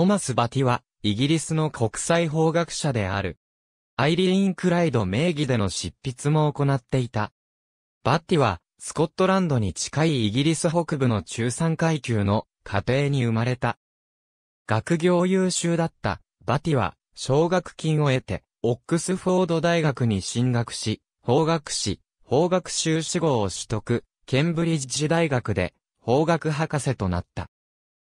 トマス・バティは、イギリスの国際法学者である。アイリーン・クライド名義での執筆も行っていた。バッティは、スコットランドに近いイギリス北部の中産階級の家庭に生まれた。学業優秀だったバティは奨学金を得てオックスフォード大学に進学し、法学士、法学修士号を取得、ケンブリッジ大学で法学博士となった。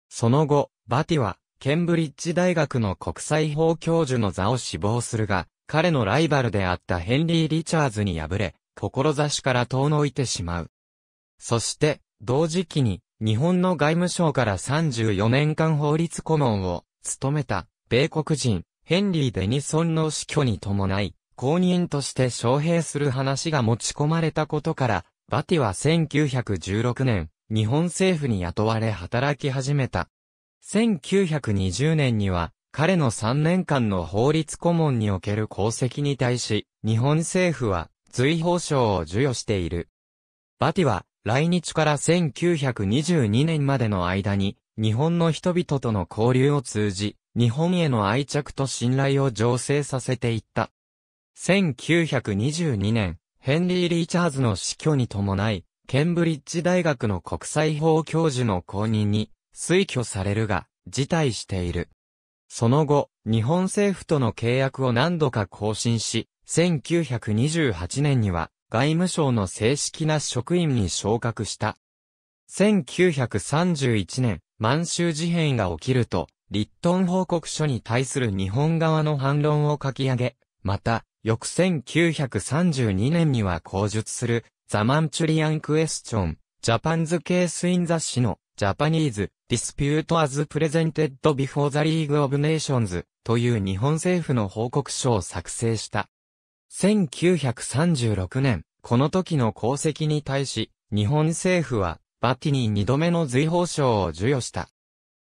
その後、バティはケンブリッジ大学の国際法教授の座を志望するが、彼のライバルであったヘンリー・リチャーズに敗れ、志から遠のいてしまう。そして、同時期に、日本の外務省から34年間法律顧問を務めた、米国人、ヘンリー・デニソンの死去に伴い、公認として招聘する話が持ち込まれたことから、バティは1916年、日本政府に雇われ働き始めた。1920年には、彼の3年間の法律顧問における功績に対し、日本政府は随法賞を授与している。バティは来日から1922年までの間に、日本の人々との交流を通じ、日本への愛着と信頼を醸成させていった。1922年、ヘンリー・リーチャーズの死去に伴い、ケンブリッジ大学の国際法教授の公認に推挙されるが、辞退している。その後、日本政府との契約を何度か更新し、1928年には外務省の正式な職員に昇格した。1931年、満州事変が起きると、リットン報告書に対する日本側の反論を書き上げ、また、翌1932年には口述する、 The Manchurian Question, Japan's Case in the Sino-Japanese Dispute as Presented before the League of Nations という日本政府の報告書を作成した。1936年、この時の功績に対し、日本政府は、バティに二度目の随法賞を授与した。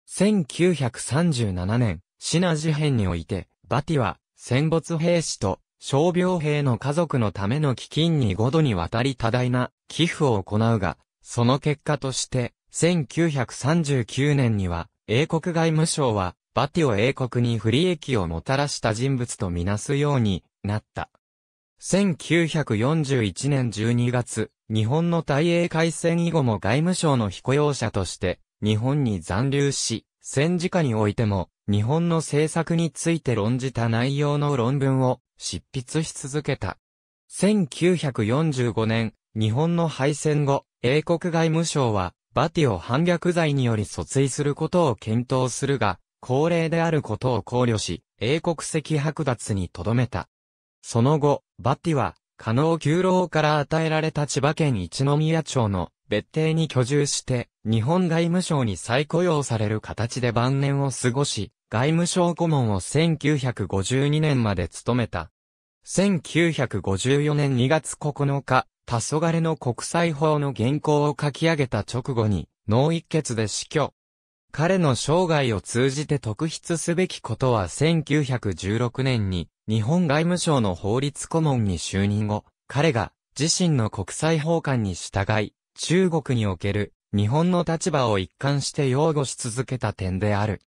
1937年、シナ事変において、バティは、戦没兵士と、傷病兵の家族のための基金に5度にわたり多大な寄付を行うが、その結果として、1939年には、英国外務省は、バティを英国に不利益をもたらした人物とみなすようになった。1941年12月、日本の大英海戦以後も外務省の非雇用者として、日本に残留し、戦時下においても、日本の政策について論じた内容の論文を執筆し続けた。1945年、日本の敗戦後、英国外務省は、バティを反逆罪により訴追することを検討するが、高齢であることを考慮し、英国籍剥奪にとどめた。その後、バティは、加納九郎から与えられた千葉県一宮町の別邸に居住して、日本外務省に再雇用される形で晩年を過ごし、外務省顧問を1952年まで務めた。1954年2月9日、黄昏の国際法の原稿を書き上げた直後に、脳一血で死去。彼の生涯を通じて特筆すべきことは1916年に日本外務省の法律顧問に就任後、彼が自身の国際法官に従い、中国における日本の立場を一貫して擁護し続けた点である。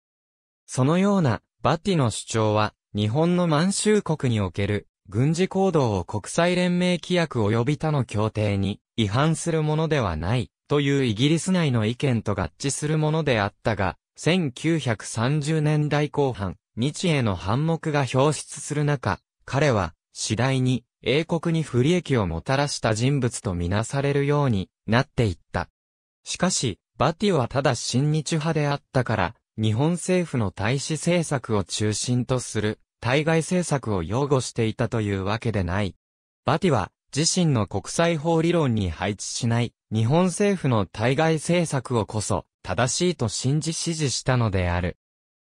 そのようなバティの主張は、日本の満州国における軍事行動を国際連盟規約及び他の協定に違反するものではないというイギリス内の意見と合致するものであったが、1930年代後半、日英の反目が表出する中、彼は次第に英国に不利益をもたらした人物とみなされるようになっていった。しかし、バティはただ親日派であったから、日本政府の大使政策を中心とする対外政策を擁護していたというわけでない。バティは自身の国際法理論に配置しない日本政府の対外政策をこそ正しいと信じ支持したのである。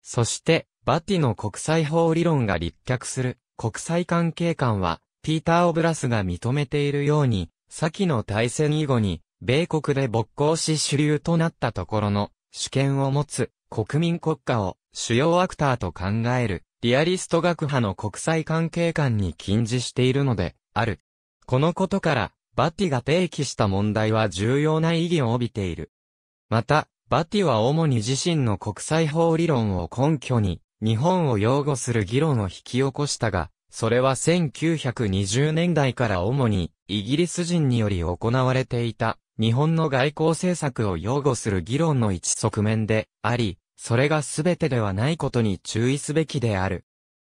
そして、バティの国際法理論が立脚する国際関係観は、ピーター・オブラスが認めているように、先の大戦以後に、米国で勃興し主流となったところの主権を持つ国民国家を主要アクターと考えるリアリスト学派の国際関係観に禁じしているのである。このことから、バティが提起した問題は重要な意義を帯びている。また、バティは主に自身の国際法理論を根拠に、日本を擁護する議論を引き起こしたが、それは1920年代から主にイギリス人により行われていた日本の外交政策を擁護する議論の一側面であり、それが全てではないことに注意すべきである。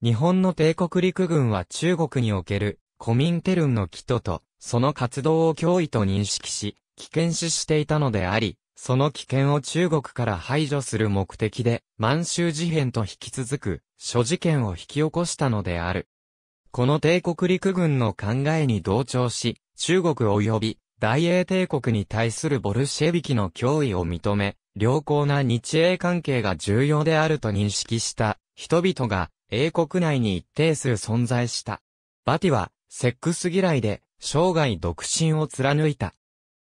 日本の帝国陸軍は中国におけるコミンテルンのキトとその活動を脅威と認識し、危険視していたのであり、その危険を中国から排除する目的で、満州事変と引き続く、諸事件を引き起こしたのである。この帝国陸軍の考えに同調し、中国及び大英帝国に対するボルシェビキの脅威を認め、良好な日英関係が重要であると認識した人々が英国内に一定数存在した。バティはセックス嫌いで生涯独身を貫いた。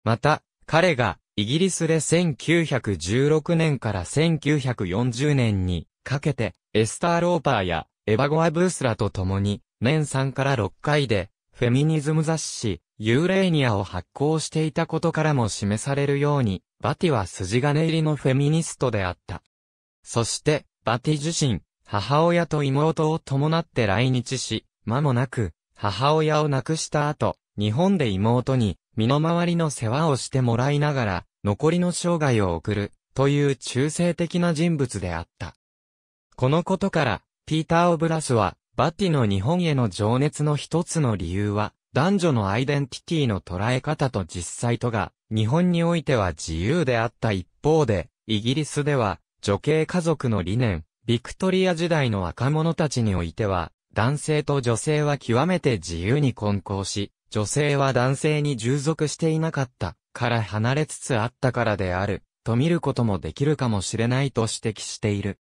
また、彼がイギリスで1916年から1940年にかけてエスター・ローパーやエバゴア・ブースラと共に年3から6回でフェミニズム雑誌ユーレーニアを発行していたことからも示されるようにバティは筋金入りのフェミニストであった。そしてバティ自身母親と妹を伴って来日し、間もなく母親を亡くした後、日本で妹に身の回りの世話をしてもらいながら、残りの生涯を送る、という中性的な人物であった。このことから、ピーター・オブラスは、バティの日本への情熱の一つの理由は、男女のアイデンティティの捉え方と実際とが、日本においては自由であった一方で、イギリスでは、女系家族の理念、ビクトリア時代の若者たちにおいては、男性と女性は極めて自由に混交し、女性は男性に従属していなかったから離れつつあったからである、と見ることもできるかもしれないと指摘している。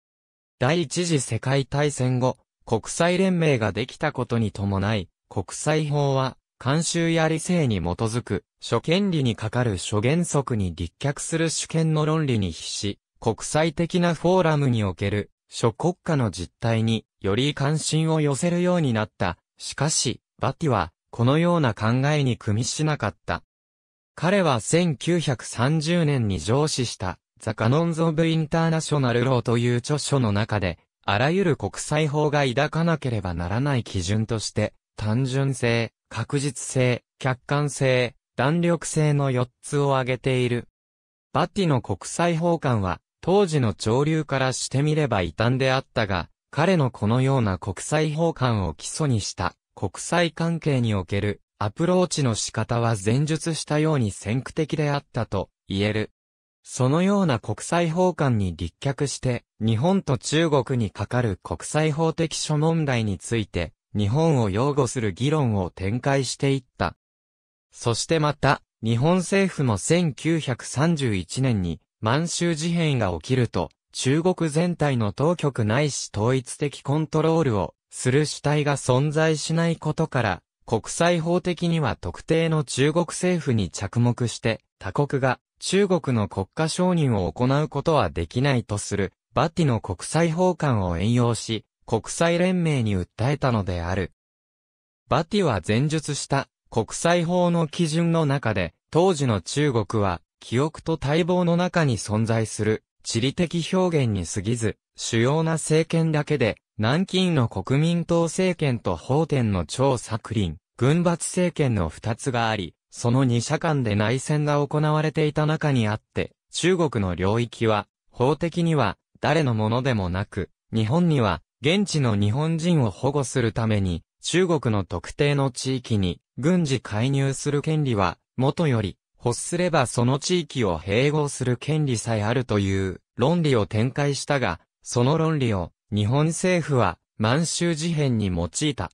第一次世界大戦後、国際連盟ができたことに伴い、国際法は、慣習や理性に基づく、諸権利にかかる諸原則に立脚する主権の論理に比し、国際的なフォーラムにおける、諸国家の実態により関心を寄せるようになった。しかし、バティは、このような考えに組みしなかった。彼は1930年に上司した、ザ・カノンズ・オブ・インターナショナル・ローという著書の中で、あらゆる国際法が抱かなければならない基準として、単純性、確実性、客観性、弾力性の4つを挙げている。バッティの国際法観は、当時の潮流からしてみれば異端であったが、彼のこのような国際法観を基礎にした国際関係におけるアプローチの仕方は前述したように先駆的であったと言える。そのような国際法官に立脚して、日本と中国にかかる国際法的諸問題について、日本を擁護する議論を展開していった。そしてまた、日本政府も1931年に満州事変が起きると、中国全体の当局ないし統一的コントロールをする主体が存在しないことから、国際法的には特定の中国政府に着目して、他国が中国の国家承認を行うことはできないとする、バティの国際法官を援用し、国際連盟に訴えたのである。バティは前述した国際法の基準の中で、当時の中国は、記憶と待望の中に存在する地理的表現に過ぎず、主要な政権だけで南京の国民党政権と法天の超作林、軍閥政権の二つがあり、その二者間で内戦が行われていた中にあって、中国の領域は、法的には誰のものでもなく、日本には現地の日本人を保護するために、中国の特定の地域に軍事介入する権利は、元より、欲すればその地域を併合する権利さえあるという論理を展開したが、その論理を日本政府は満州事変に用いた。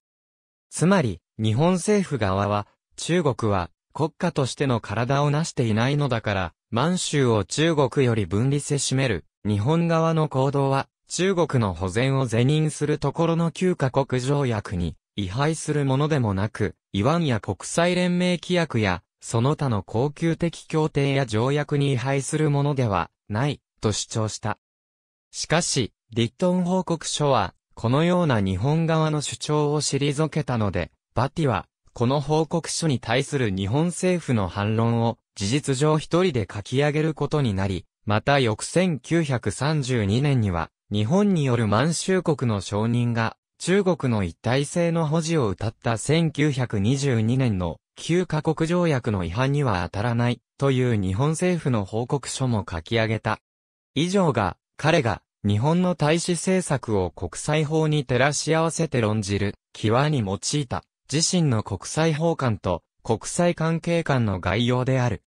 つまり、日本政府側は、中国は国家としての体を成していないのだから、満州を中国より分離せしめる、日本側の行動は、中国の保全を是認するところの旧カ国条約に、違反するものでもなく、イワンや国際連盟規約や、その他の高級的協定や条約に違反するものではない、と主張した。しかし、リットン報告書は、このような日本側の主張を退けたので、バティは、この報告書に対する日本政府の反論を事実上一人で書き上げることになり、また翌1932年には、日本による満州国の承認が、中国の一体性の保持を謳った1922年の旧カ国条約の違反には当たらないという日本政府の報告書も書き上げた。以上が彼が日本の大使政策を国際法に照らし合わせて論じる、際に用いた、自身の国際法観と国際関係観の概要である。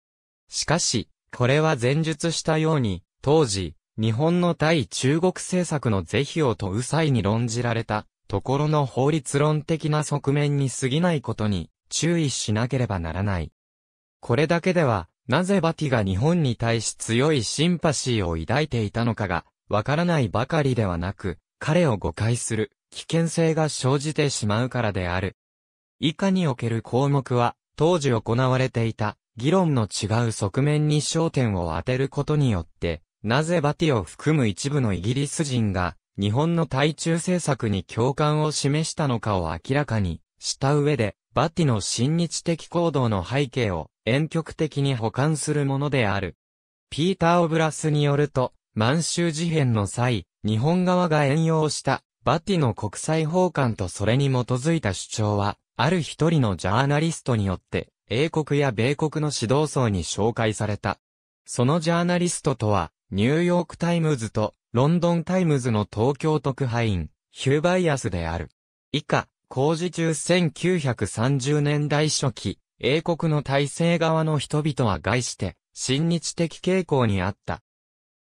しかし、これは前述したように、当時、日本の対中国政策の是非を問う際に論じられた、ところの法律論的な側面に過ぎないことに、注意しなければならない。これだけでは、なぜバティが日本に対し強いシンパシーを抱いていたのかが、わからないばかりではなく、彼を誤解する危険性が生じてしまうからである。以下における項目は、当時行われていた議論の違う側面に焦点を当てることによって、なぜバティを含む一部のイギリス人が日本の対中政策に共感を示したのかを明らかにした上で、バティの親日的行動の背景を遠曲的に補完するものである。ピーター・オブラスによると、満州事変の際、日本側が援用したバティの国際法観とそれに基づいた主張は、ある一人のジャーナリストによって、英国や米国の指導層に紹介された。そのジャーナリストとは、ニューヨークタイムズとロンドンタイムズの東京特派員、ヒューバイアスである。以下、工事中1930年代初期、英国の体制側の人々は概して、親日的傾向にあった。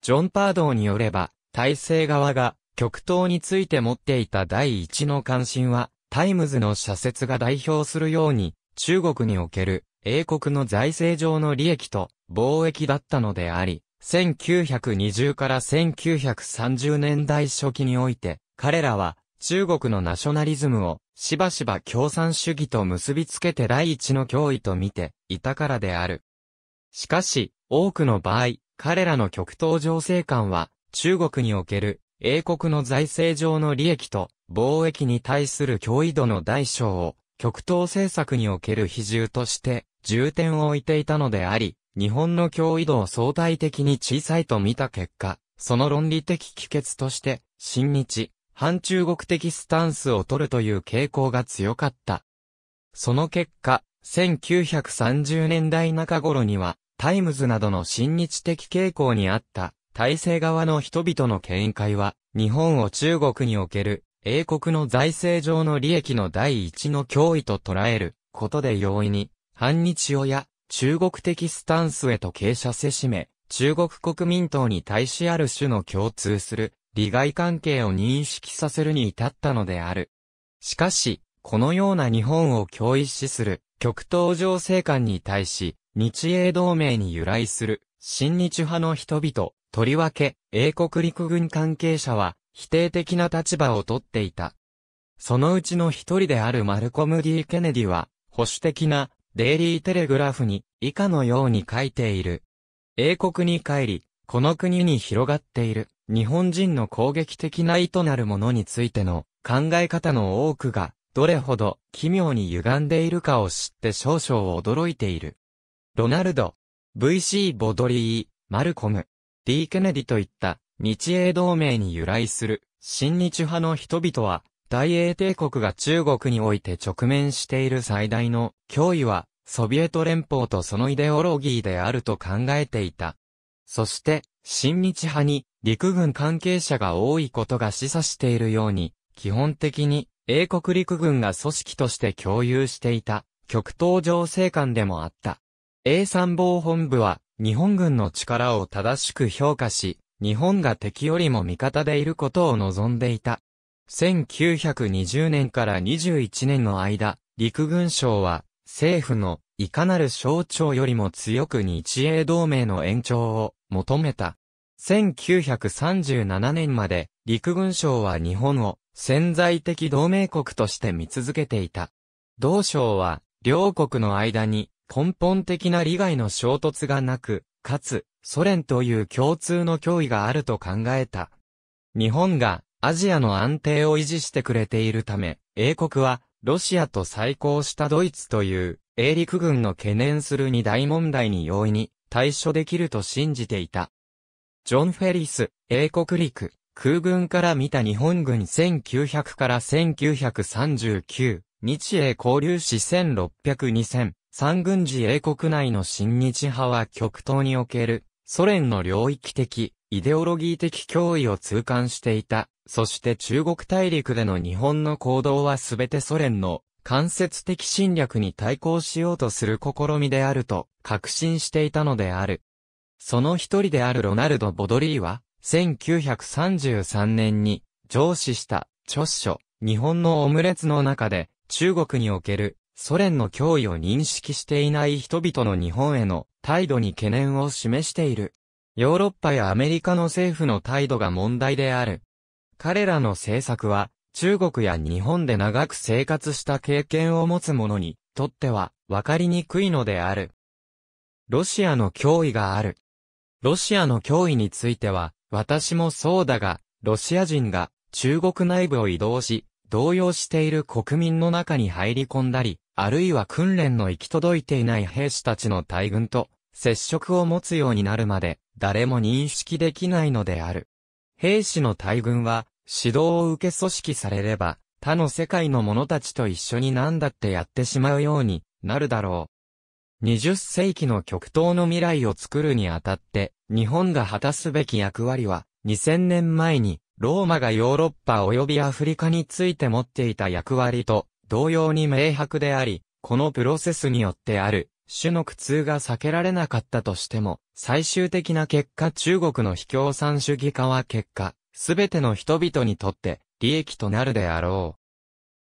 ジョン・パードーによれば、体制側が極東について持っていた第一の関心は、タイムズの社説が代表するように、中国における英国の財政上の利益と貿易だったのであり、1920から1930年代初期において、彼らは中国のナショナリズムをしばしば共産主義と結びつけて第一の脅威と見ていたからである。しかし、多くの場合、彼らの極東情勢観は中国における英国の財政上の利益と貿易に対する脅威度の大小を極東政策における比重として重点を置いていたのであり、日本の脅威度を相対的に小さいと見た結果、その論理的帰結として、新日、反中国的スタンスを取るという傾向が強かった。その結果、1930年代中頃には、タイムズなどの親日的傾向にあった体制側の人々の見解は、日本を中国における英国の財政上の利益の第一の脅威と捉えることで容易に、反日、親中国的スタンスへと傾斜せしめ、中国国民党に対しある種の共通する利害関係を認識させるに至ったのである。しかし、このような日本を脅威視する極東情勢観に対し、日英同盟に由来する親日派の人々、とりわけ英国陸軍関係者は否定的な立場をとっていた。そのうちの一人であるマルコム・ディ・ケネディは、保守的なデイリーテレグラフに以下のように書いている。英国に帰り、この国に広がっている日本人の攻撃的な意図なるものについての考え方の多くがどれほど奇妙に歪んでいるかを知って少々驚いている。ロナルド、VC ボドリー、マルコム、D ケネディといった日英同盟に由来する新日派の人々は大英帝国が中国において直面している最大の脅威は、ソビエト連邦とそのイデオロギーであると考えていた。そして、親日派に陸軍関係者が多いことが示唆しているように、基本的に英国陸軍が組織として共有していた極東情勢官でもあった。英参謀本部は日本軍の力を正しく評価し、日本が敵よりも味方でいることを望んでいた。1920年から21年の間、陸軍省は政府のいかなる省庁よりも強く日英同盟の延長を求めた。1937年まで陸軍省は日本を潜在的同盟国として見続けていた。同省は両国の間に根本的な利害の衝突がなく、かつソ連という共通の脅威があると考えた。日本がアジアの安定を維持してくれているため、英国は、ロシアと再興したドイツという、英陸軍の懸念する二大問題に容易に対処できると信じていた。ジョン・フェリス、英国陸、空軍から見た日本軍1900から1939、日英交流史1602 3軍事英国内の新日派は極東における、ソ連の領域的、イデオロギー的脅威を痛感していた。そして中国大陸での日本の行動はすべてソ連の間接的侵略に対抗しようとする試みであると確信していたのである。その一人であるロナルド・ボドリーは、1933年に上司した著書、日本のオムレツの中で中国におけるソ連の脅威を認識していない人々の日本への態度に懸念を示している。ヨーロッパやアメリカの政府の態度が問題である。彼らの政策は中国や日本で長く生活した経験を持つ者にとっては分かりにくいのである。ロシアの脅威がある。ロシアの脅威については、私もそうだが、ロシア人が中国内部を移動し、動揺している国民の中に入り込んだり、あるいは訓練の行き届いていない兵士たちの大軍と接触を持つようになるまで、誰も認識できないのである。兵士の大軍は、指導を受け組織されれば、他の世界の者たちと一緒に何だってやってしまうようになるだろう。20世紀の極東の未来を作るにあたって、日本が果たすべき役割は、2000年前に、ローマがヨーロッパ及びアフリカについて持っていた役割と、同様に明白であり、このプロセスによってある、種の苦痛が避けられなかったとしても、最終的な結果中国の非共産主義化は結果、すべての人々にとって、利益となるであろ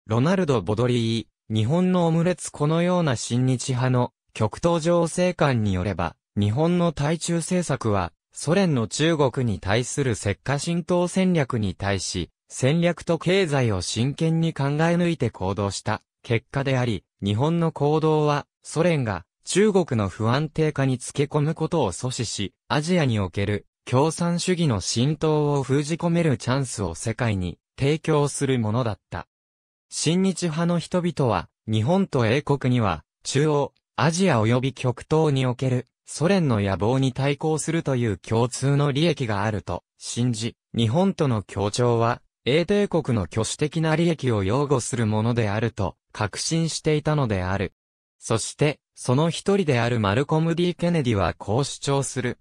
う。ロナルド・ボドリー、日本のオムレツこのような親日派の極東情勢観によれば、日本の対中政策は、ソ連の中国に対する石化浸透戦略に対し、戦略と経済を真剣に考え抜いて行動した結果であり、日本の行動は、ソ連が中国の不安定化につけ込むことを阻止し、アジアにおける共産主義の浸透を封じ込めるチャンスを世界に提供するものだった。親日派の人々は、日本と英国には、中央アジア及び極東におけるソ連の野望に対抗するという共通の利益があると信じ、日本との協調は英帝国の巨視的な利益を擁護するものであると確信していたのである。そして、その一人であるマルコム・ディ・ケネディはこう主張する。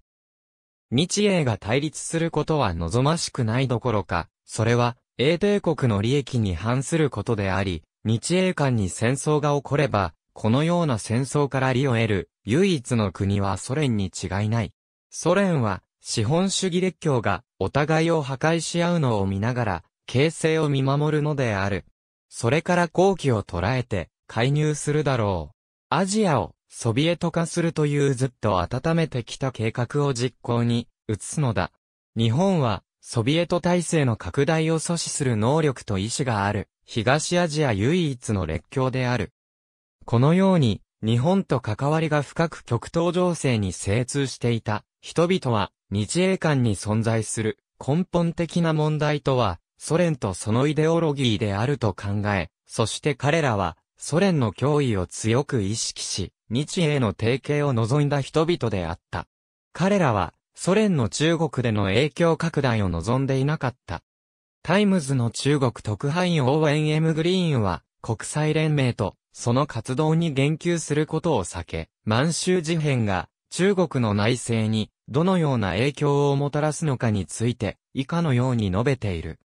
日英が対立することは望ましくないどころか、それは英帝国の利益に反することであり、日英間に戦争が起これば、このような戦争から利を得る唯一の国はソ連に違いない。ソ連は資本主義列強がお互いを破壊し合うのを見ながら形成を見守るのである。それから後期を捉えて介入するだろう。アジアをソビエト化するというずっと温めてきた計画を実行に移すのだ。日本はソビエト体制の拡大を阻止する能力と意志がある東アジア唯一の列強である。このように、日本と関わりが深く極東情勢に精通していた人々は、日英間に存在する根本的な問題とは、ソ連とそのイデオロギーであると考え、そして彼らは、ソ連の脅威を強く意識し、日英の提携を望んだ人々であった。彼らは、ソ連の中国での影響拡大を望んでいなかった。タイムズの中国特派員オーウェン・エム・グリーンは、国際連盟とその活動に言及することを避け、満州事変が中国の内政にどのような影響をもたらすのかについて以下のように述べている。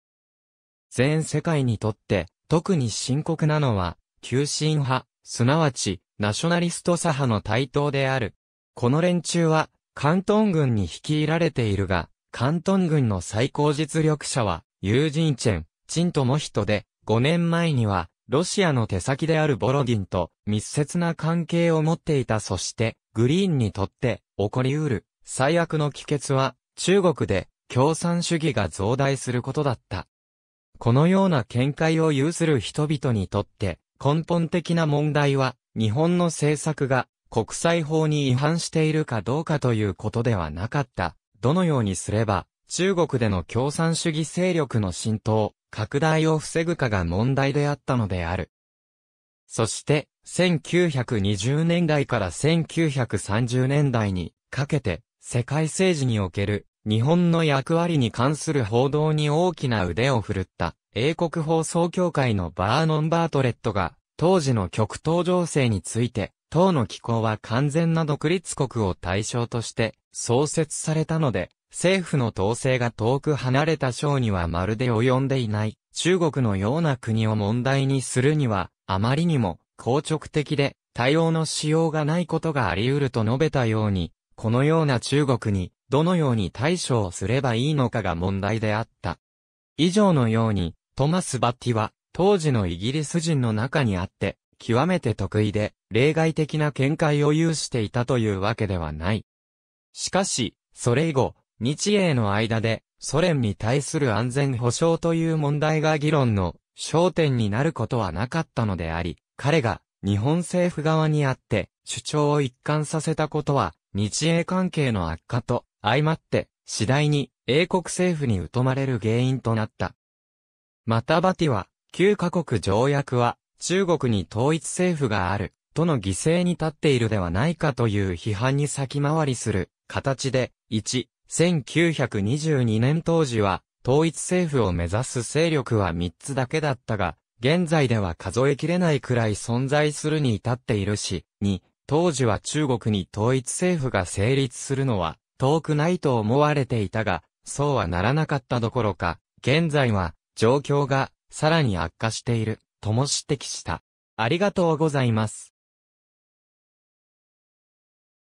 全世界にとって特に深刻なのは、急進派、すなわち、ナショナリスト左派の台頭である。この連中は、関東軍に率いられているが、関東軍の最高実力者は、ユージンチェン、チントモヒトで、5年前には、ロシアの手先であるボロディンと密接な関係を持っていたそしてグリーンにとって起こり得る最悪の帰結は中国で共産主義が増大することだった。このような見解を有する人々にとって根本的な問題は日本の政策が国際法に違反しているかどうかということではなかった。どのようにすれば中国での共産主義勢力の浸透、拡大を防ぐかが問題であったのである。そして、1920年代から1930年代にかけて、世界政治における日本の役割に関する報道に大きな腕を振るった英国放送協会のバーノン・バートレットが当時の極東情勢について党の機構は完全な独立国を対象として創設されたので政府の統制が遠く離れた省にはまるで及んでいない中国のような国を問題にするにはあまりにも硬直的で対応のしようがないことがあり得ると述べたように、このような中国にどのように対処をすればいいのかが問題であった。以上のように、トマス・バッティは当時のイギリス人の中にあって、極めて得意で、例外的な見解を有していたというわけではない。しかし、それ以後、日英の間で、ソ連に対する安全保障という問題が議論の焦点になることはなかったのであり、彼が日本政府側にあって主張を一貫させたことは日英関係の悪化と相まって次第に英国政府に疎まれる原因となった。またバティは旧カ国条約は中国に統一政府があるとの犠牲に立っているではないかという批判に先回りする形で1、1922年当時は統一政府を目指す勢力は3つだけだったが、現在では数えきれないくらい存在するに至っているし、2、当時は中国に統一政府が成立するのは遠くないと思われていたが、そうはならなかったどころか、現在は状況がさらに悪化している、とも指摘した。ありがとうございます。